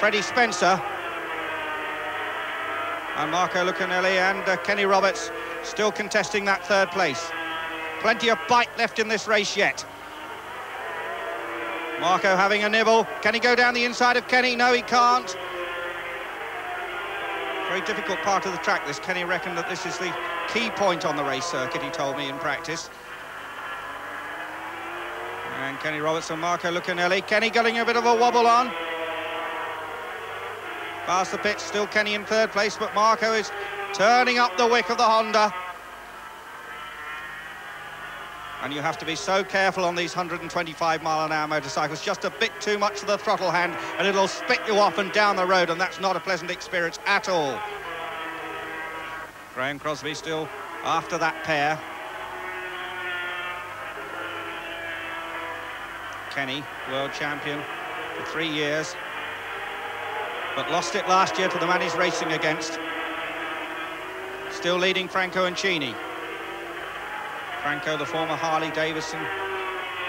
Freddie Spencer. And Marco Lucchinelli and uh, Kenny Roberts still contesting that third place. Plenty of bite left in this race yet. Marco having a nibble. Can he go down the inside of Kenny? No, he can't. Very difficult part of the track, this. Kenny reckoned that this is the key point on the race circuit, he told me in practice. And Kenny Roberts and Marco Lucchinelli. Kenny getting a bit of a wobble on. Past the pitch, still Kenny in third place, but Marco is turning up the wick of the Honda. And you have to be so careful on these 125 mile an hour motorcycles. Just a bit too much of the throttle hand and it'll spit you off and down the road and that's not a pleasant experience at all. Graeme Crosby still after that pair. Kenny, world champion for three years, but lost it last year to the man he's racing against. Still leading Franco Uncini. Franco, the former Harley-Davidson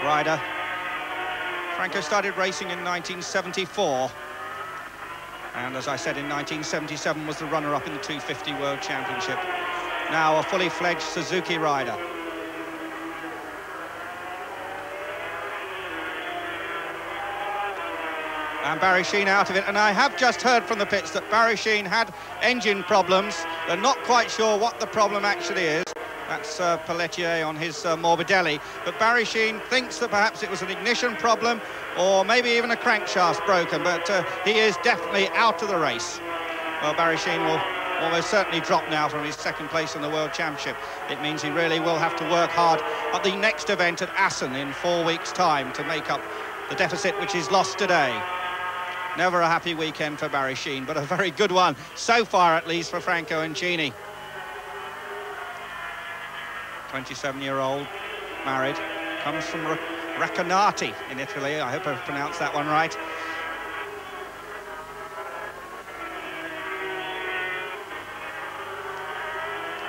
rider. Franco started racing in 1974. And as I said, in 1977 was the runner-up in the 250 World Championship. Now a fully fledged Suzuki rider. And Barry Sheene out of it. And I have just heard from the pits that Barry Sheene had engine problems. They're not quite sure what the problem actually is. That's uh, Pelletier on his uh, Morbidelli. But Barry Sheene thinks that perhaps it was an ignition problem or maybe even a crankshaft broken. But uh, he is definitely out of the race. Well, Barry Sheene will almost certainly drop now from his second place in the World Championship. It means he really will have to work hard at the next event at Assen in four weeks' time to make up the deficit which is lost today. Never a happy weekend for Barry Sheene, but a very good one, so far at least, for Franco and Uncini. 27-year-old, married, comes from Recanati in Italy. I hope I've pronounced that one right.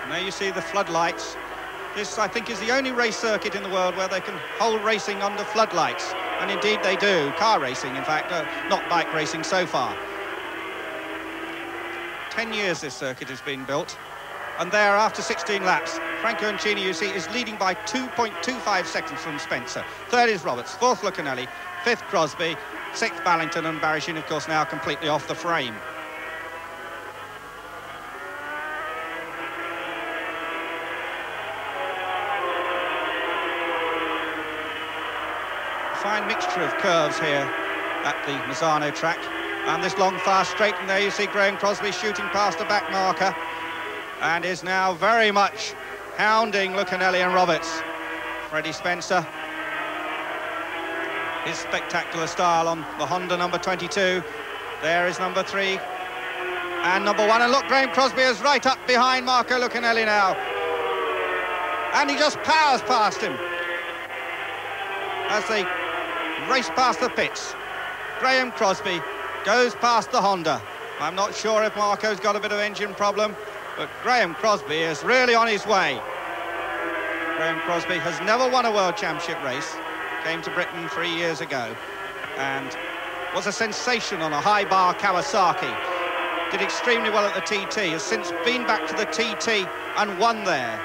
There you see the floodlights. This, I think, is the only race circuit in the world where they can hold racing under floodlights and indeed they do. Car racing, in fact, uh, not bike racing so far. Ten years this circuit has been built, and there, after 16 laps, Franco Uncini, you see, is leading by 2.25 seconds from Spencer. Third is Roberts, fourth Lucchinelli, fifth Crosby, sixth Ballington, and Barry of course, now completely off the frame. Fine mixture of curves here at the Misano track. And this long, fast straight, and there you see Graeme Crosby shooting past the back marker and is now very much hounding Lucchinelli and Roberts. Freddie Spencer, his spectacular style on the Honda number 22. There is number three and number one. And look, Graeme Crosby is right up behind Marco Lucchinelli now. And he just powers past him as they race past the pits. Graeme Crosby goes past the Honda. I'm not sure if Marco's got a bit of engine problem, but Graeme Crosby is really on his way. Graeme Crosby has never won a World Championship race, came to Britain three years ago, and was a sensation on a high bar Kawasaki. Did extremely well at the TT, has since been back to the TT and won there.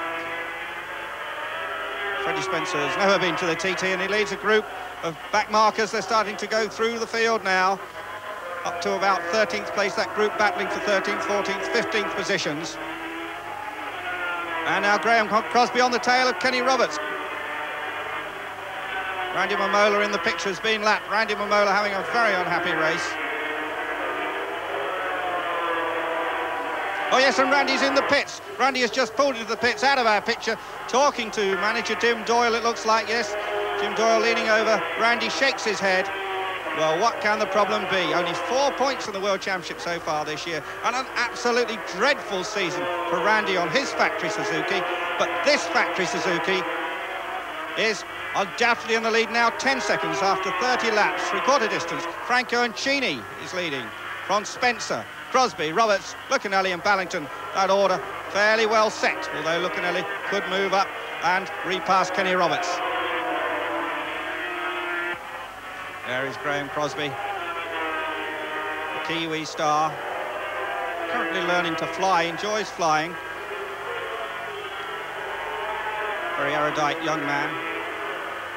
Freddie Spencer has never been to the TT and he leads a group of back markers. They're starting to go through the field now, up to about 13th place, that group battling for 13th, 14th, 15th positions. And now Graeme Crosby on the tail of Kenny Roberts. Randy Mamola in the picture has been lapped. Randy Mamola having a very unhappy race. Oh yes, and Randy's in the pits. Randy has just pulled into the pits out of our picture, talking to manager Tim Doyle, it looks like, yes. Jim Doyle leaning over. Randy shakes his head. Well, what can the problem be? Only four points in the World Championship so far this year, and an absolutely dreadful season for Randy on his factory Suzuki. But this factory Suzuki is undoubtedly in the lead now, 10 seconds after 30 laps, three-quarter distance. Franco Uncini is leading from Spencer, Crosby, Roberts, Lucchinelli and Ballington. That order fairly well set, although Lucchinelli could move up and repass Kenny Roberts. There is Graeme Crosby. the Kiwi star, currently learning to fly, enjoys flying. Very erudite young man.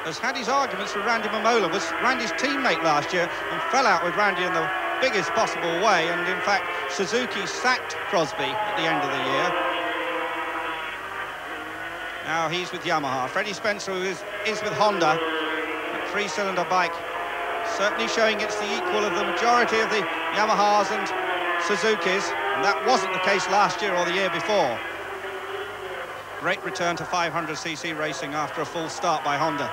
Has had his arguments with Randy Mamola, was Randy's teammate last year and fell out with Randy in the biggest possible way. And in fact, Suzuki sacked Crosby at the end of the year. Now he's with Yamaha. Freddie Spencer is, is with Honda. A Three-cylinder bike certainly showing it's the equal of the majority of the Yamahas and Suzuki's, and that wasn't the case last year or the year before. Great return to 500cc racing after a full start by Honda.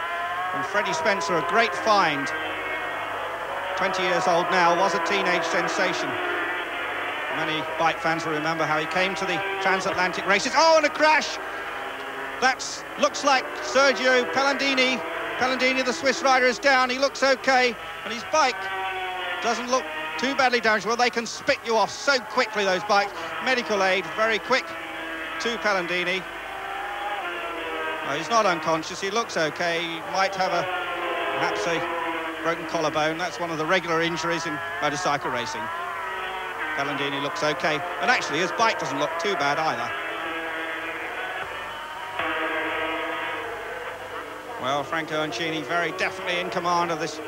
And Freddie Spencer, a great find. 20 years old now, was a teenage sensation. Many bike fans will remember how he came to the transatlantic races. Oh, and a crash! That looks like Sergio Pellandini Pellandini, the Swiss rider, is down. He looks okay, and his bike doesn't look too badly damaged. Well, they can spit you off so quickly, those bikes. Medical aid, very quick to Pellandini. Well, he's not unconscious. He looks okay. He might have a, perhaps a broken collarbone. That's one of the regular injuries in motorcycle racing. Pellandini looks okay. And actually, his bike doesn't look too bad either. Well, Franco Uncini very definitely in command of this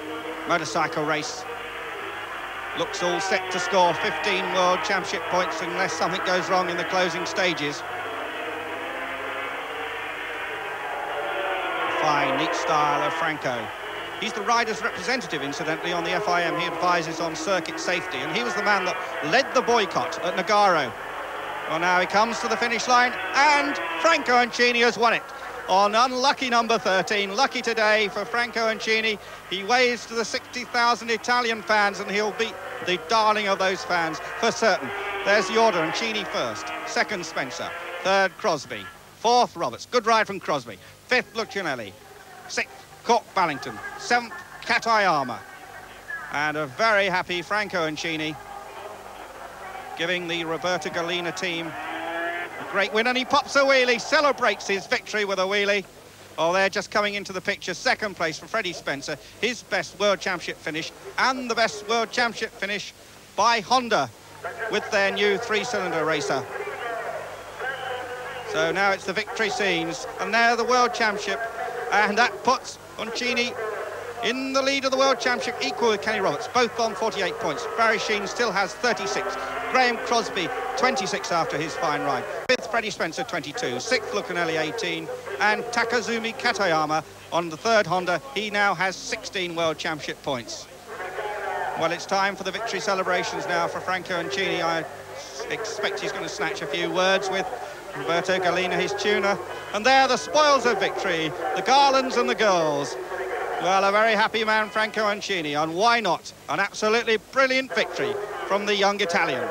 motorcycle race. Looks all set to score 15 World Championship points unless something goes wrong in the closing stages. Fine, neat style of Franco. He's the rider's representative, incidentally, on the FIM. He advises on circuit safety, and he was the man that led the boycott at Nogaro. Well, now he comes to the finish line, and Franco Uncini has won it on unlucky number 13. Lucky today for Franco Uncini. He waves to the 60,000 Italian fans and he'll be the darling of those fans for certain. There's the order, Uncini first, second Spencer, third Crosby, fourth Roberts, good ride from Crosby, fifth Lucchinelli, sixth Kork Ballington, seventh Katayama, and a very happy Franco Uncini giving the Roberto Gallina team a Great win, and he pops a wheelie, celebrates his victory with a wheelie. Oh, they're just coming into the picture. Second place for Freddie Spencer, his best World Championship finish, and the best World Championship finish by Honda with their new three-cylinder racer. So now it's the victory scenes, and there the World Championship, and that puts Uncini in the lead of the World Championship, equal with Kenny Roberts, both on 48 points. Barry Sheene still has 36. Graeme Crosby, 26 after his fine ride. Fifth, Freddie Spencer, 22. Sixth, Lucchinelli, 18. And Takazumi Katayama on the third Honda. He now has 16 World Championship points. Well, it's time for the victory celebrations now for Franco Uncini. I expect he's going to snatch a few words with Roberto Gallina, his tuner. And there, the spoils of victory, the garlands and the girls. Well, a very happy man, Franco Uncini, and why not? An absolutely brilliant victory from the young Italian.